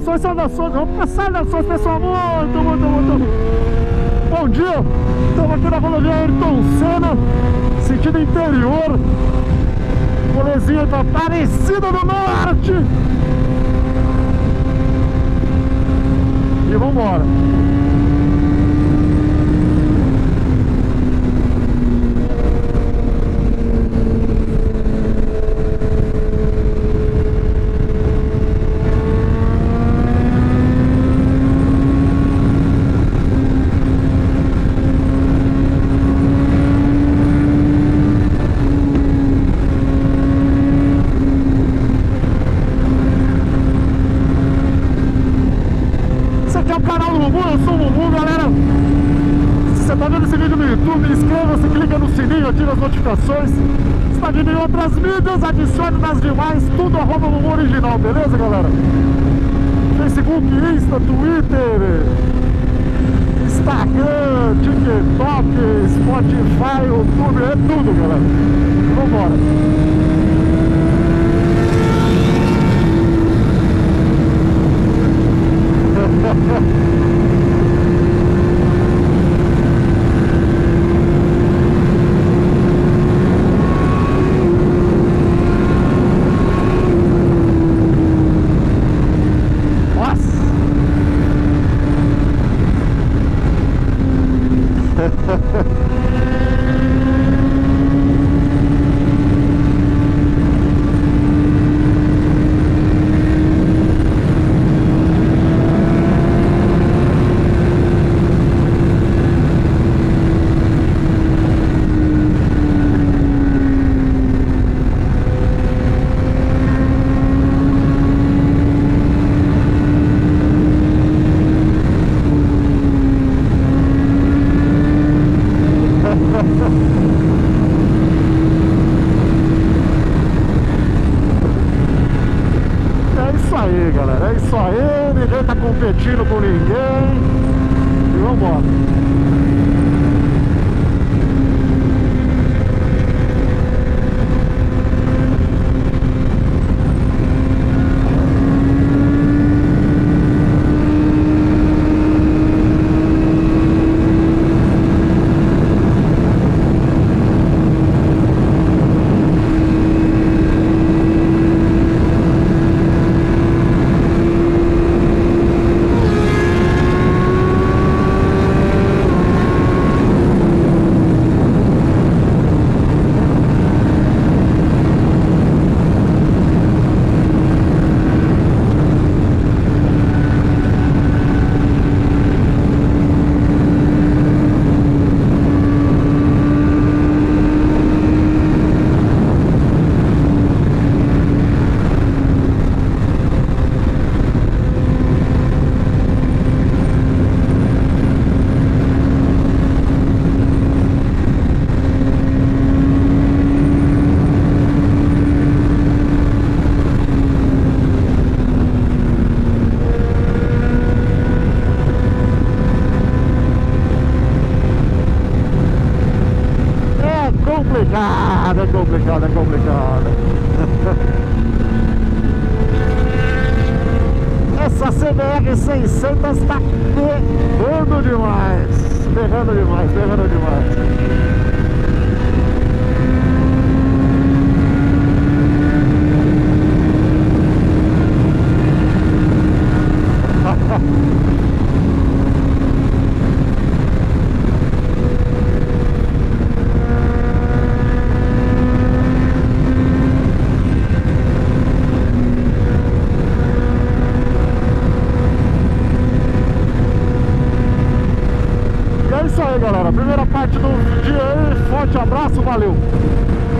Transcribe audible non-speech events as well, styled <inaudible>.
saudações, saudações. Vamos saudações, pessoal. Muito, muito, muito. Bom dia. Estamos aqui na rodovia Ayrton Senna, sentido interior. Rolezinho para Aparecida do Norte. E vamos embora. Esse aqui é o Mumu, eu sou o Mumu, galera. Se você está vendo esse vídeo no YouTube, inscreva-se, clica no sininho, ativa as notificações. Se está vendo em outras mídias, adicione nas demais, tudo arroba Mumu Original, beleza, galera? Facebook, Insta, Twitter, Instagram, TikTok, Spotify, YouTube, é tudo, galera. Vambora. Nossa! É isso aí, isso aí. Ninguém tá competindo com ninguém. E vambora. É complicado, é complicado, é complicado. <laughs> Essa CBR 600 tá ferrando demais. Ferrando demais, ferrando demais. E é isso aí, galera. Primeira parte do dia aí. Forte abraço, valeu!